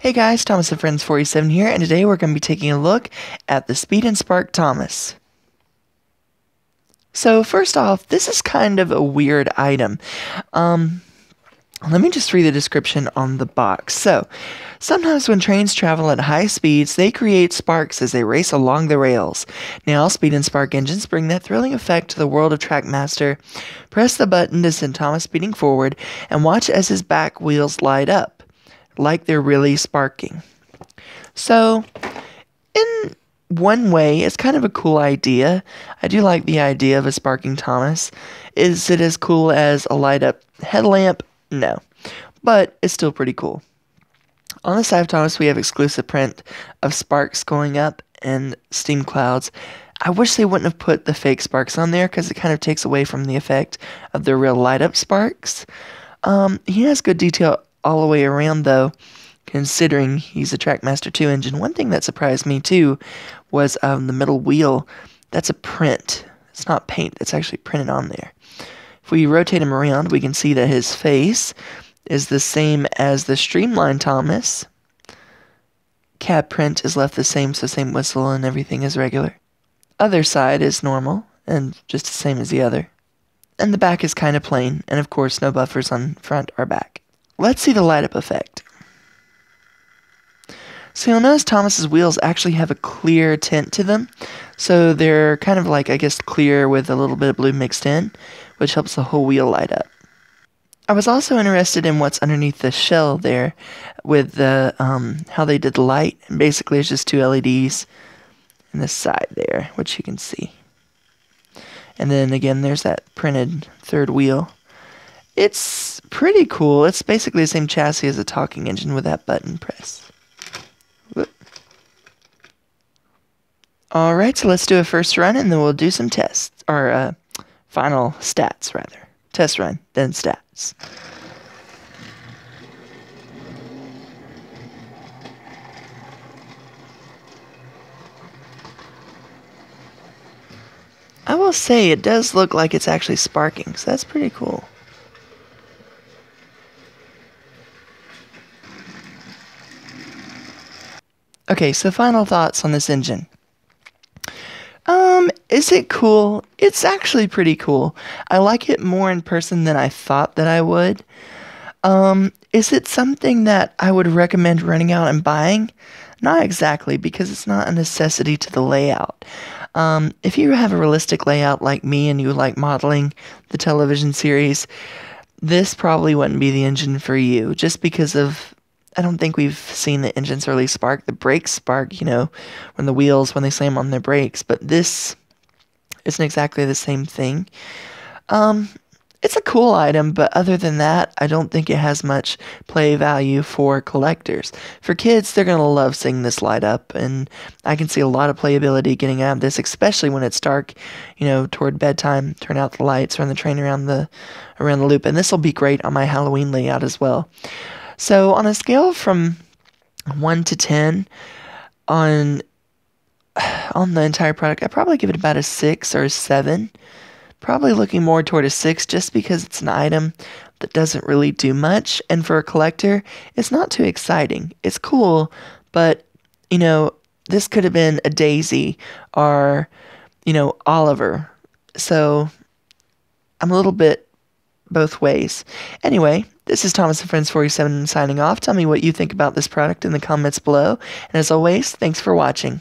Hey guys, Thomas and Friends 47 here, and today we're going to be taking a look at the Speed and Spark Thomas. So first off, this is kind of a weird item. Um, let me just read the description on the box. So, sometimes when trains travel at high speeds, they create sparks as they race along the rails. Now, speed and spark engines bring that thrilling effect to the world of Trackmaster. Press the button to send Thomas speeding forward and watch as his back wheels light up, like they're really sparking. So, in one way, it's kind of a cool idea. I do like the idea of a sparking Thomas. Is it as cool as a light up headlamp? No. But it's still pretty cool. On the side of Thomas, we have exclusive print of sparks going up and steam clouds. I wish they wouldn't have put the fake sparks on there because it kind of takes away from the effect of the real light up sparks. Um, he has good detail all the way around, though, considering he's a Trackmaster 2 engine. One thing that surprised me, too, was um, the middle wheel. That's a print. It's not paint, it's actually printed on there. If we rotate him around, we can see that his face is the same as the Streamline Thomas. Cab print is left the same, so same whistle and everything is regular. Other side is normal and just the same as the other. And the back is kind of plain, and of course no buffers on front or back. Let's see the light up effect. So you'll notice Thomas's wheels actually have a clear tint to them. So they're kind of like, I guess, clear with a little bit of blue mixed in, which helps the whole wheel light up. I was also interested in what's underneath the shell there with the um, how they did the light. And basically, it's just two LEDs in the side there, which you can see. And then again, there's that printed third wheel. It's pretty cool. It's basically the same chassis as a talking engine with that button press. Alright, so let's do a first run and then we'll do some tests. Or, uh, final stats, rather. Test run, then stats. I will say it does look like it's actually sparking, so that's pretty cool. Okay, so final thoughts on this engine. Um, is it cool? It's actually pretty cool. I like it more in person than I thought that I would. Um, is it something that I would recommend running out and buying? Not exactly, because it's not a necessity to the layout. Um, if you have a realistic layout like me and you like modeling the television series, this probably wouldn't be the engine for you, just because of I don't think we've seen the engines really spark. The brakes spark, you know, when the wheels when they slam on their brakes, but this isn't exactly the same thing. Um, it's a cool item, but other than that, I don't think it has much play value for collectors. For kids, they're gonna love seeing this light up, and I can see a lot of playability getting out of this, especially when it's dark. You know, toward bedtime, turn out the lights, run the train around the around the loop, and this will be great on my Halloween layout as well. So on a scale from 1 to 10 on on the entire product, I probably give it about a 6 or a 7. Probably looking more toward a 6 just because it's an item that doesn't really do much and for a collector, it's not too exciting. It's cool, but you know, this could have been a Daisy or you know, Oliver. So I'm a little bit both ways. Anyway, this is Thomas and Friends 47 signing off. Tell me what you think about this product in the comments below. And as always, thanks for watching.